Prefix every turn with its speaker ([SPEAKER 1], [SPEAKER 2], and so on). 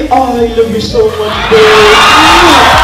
[SPEAKER 1] I love you so much, babe.